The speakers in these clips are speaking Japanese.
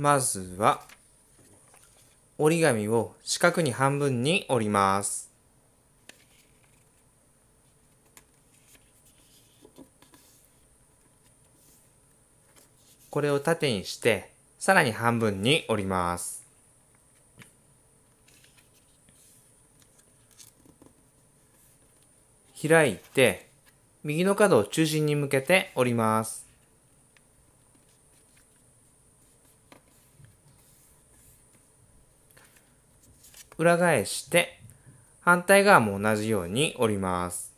まずは折り紙を四角に半分に折ります。これを縦にしてさらに半分に折ります。開いて右の角を中心に向けて折ります。裏返して反対側も同じように折ります。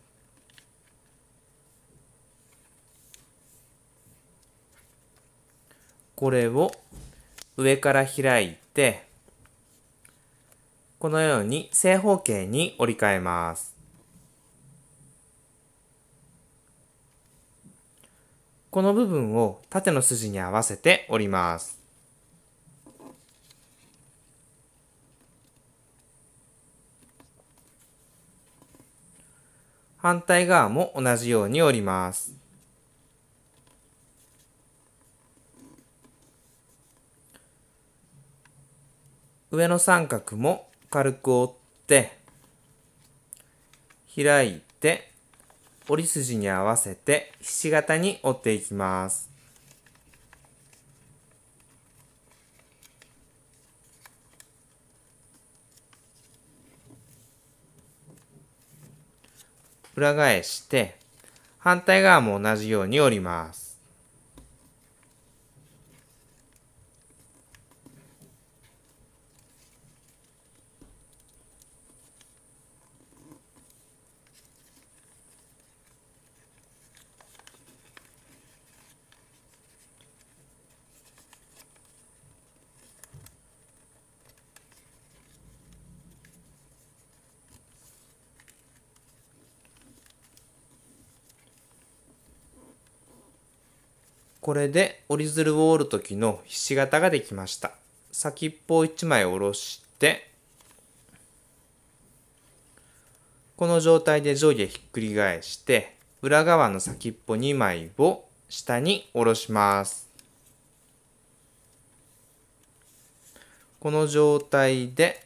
これを上から開いてこのように正方形に折り替えます。この部分を縦の筋に合わせて折ります。反対側も同じように折ります。上の三角も軽く折って開いて折り筋に合わせてひし形に折っていきます。裏返して反対側も同じように折ります。これで折り鶴を折る時のひし形ができました。先っぽを1枚下ろしてこの状態で上下ひっくり返して裏側の先っぽ2枚を下に下ろします。この状態で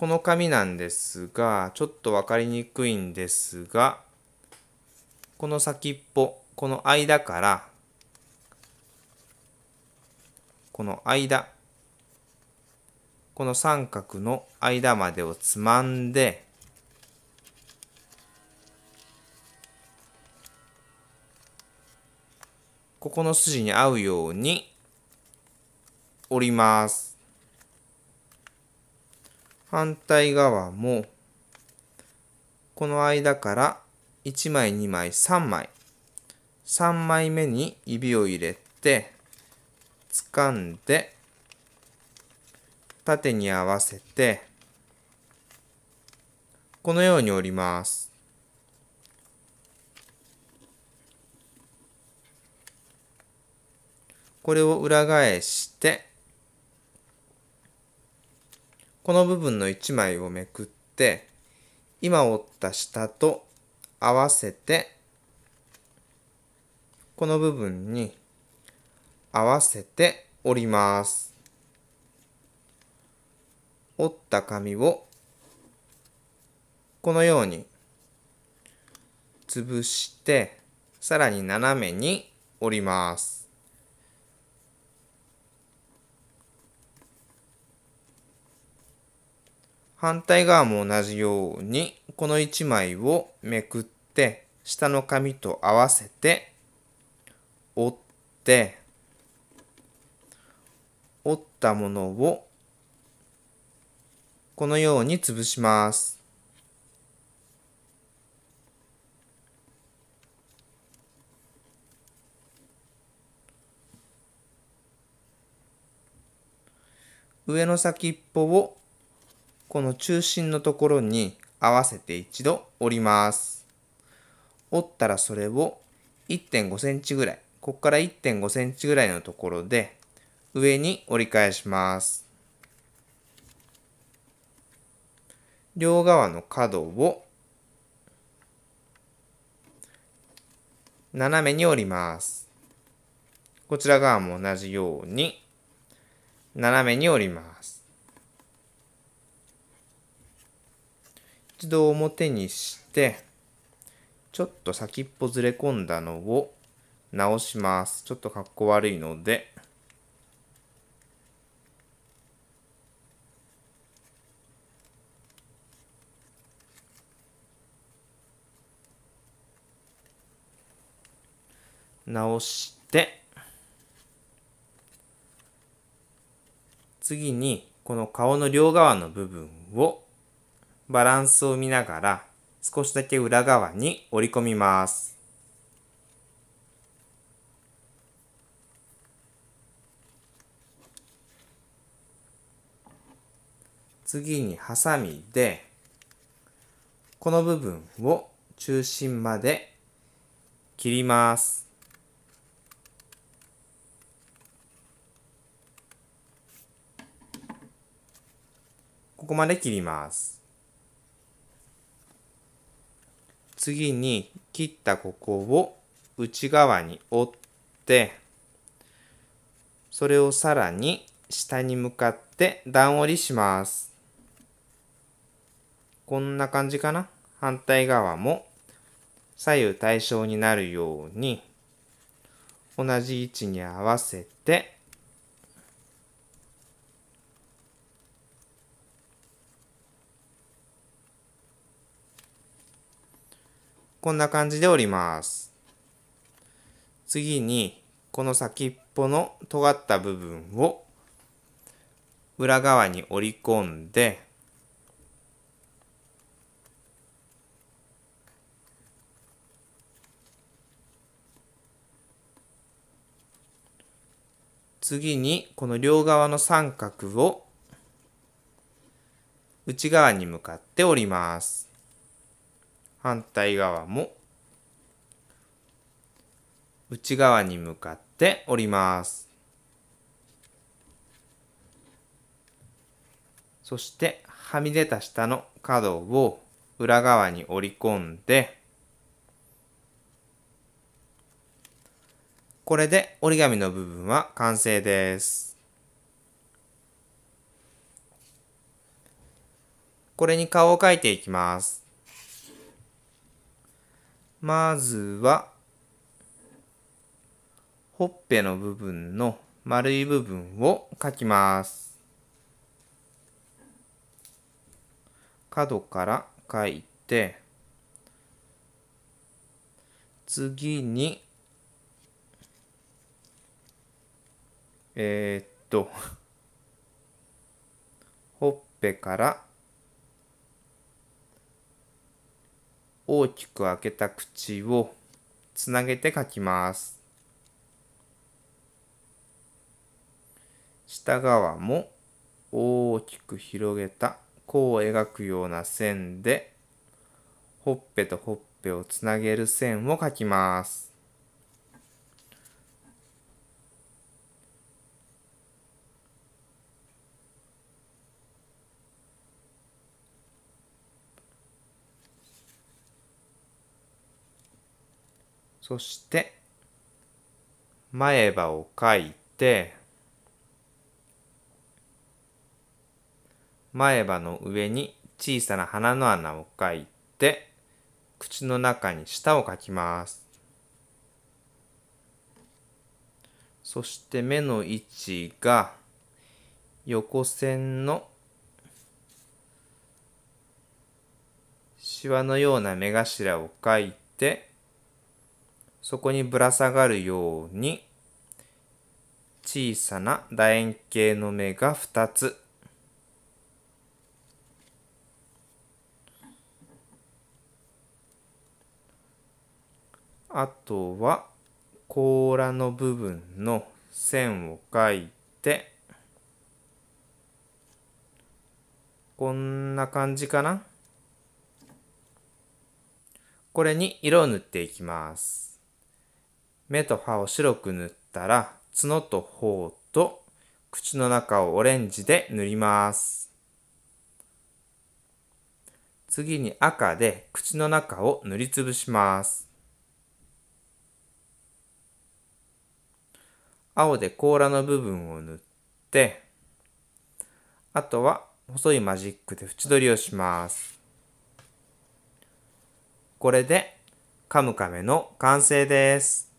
この紙なんですが、ちょっと分かりにくいんですが、この先っぽ、この間から、この間、この三角の間までをつまんで、ここの筋に合うように折ります。反対側もこの間から1枚2枚3枚3枚目に指を入れて掴んで縦に合わせてこのように折ります。これを裏返してこの部分の1枚をめくって今折った下と合わせてこの部分に合わせて折ります。折った紙をこのように潰してさらに斜めに折ります。反対側も同じようにこの1枚をめくって下の紙と合わせて折って折ったものをこのように潰します。上の先っぽをこの中心のところに合わせて一度折ります。折ったらそれを1.5センチぐらい、ここから1.5センチぐらいのところで上に折り返します。両側の角を斜めに折ります。こちら側も同じように斜めに折ります。一度表にしてちょっと先っぽずれ込んだのを直します。ちょっとかっこ悪いので直して次にこの顔の両側の部分をバランスを見ながら少しだけ裏側に折り込みます。次にハサミでこの部分を中心まで切ります。ここまで切ります。次に切ったここを内側に折ってそれをさらに下に向かって段折りします。こんな感じかな？反対側も左右対称になるように同じ位置に合わせてこんな感じで折ります。次にこの先っぽの尖った部分を裏側に折り込んで次にこの両側の三角を内側に向かって折ります。反対側も内側に向かって折ります。そしてはみ出た下の角を裏側に折り込んでこれで折り紙の部分は完成です。これに顔を描いていきます。まずは、ほっぺの部分の丸い部分を描きます。角から描いて、次に、えー、っと、ほっぺから大きく開けた口をつなげて書きます。下側も大きく広げた弧を描くような線でほっぺとほっぺをつなげる線を書きます。そして前歯を書いて前歯の上に小さな鼻の穴を書いて口の中に舌を書きます。そして目の位置が横線のしわのような目頭を描いてそこにぶら下がるように小さな楕円形の目が2つあとは甲羅の部分の線を描いてこんな感じかなこれに色を塗っていきます。目と歯を白く塗ったら角と頬と口の中をオレンジで塗ります。次に赤で口の中を塗りつぶします。青で甲羅の部分を塗ってあとは細いマジックで縁取りをしますこれでカムカメの完成です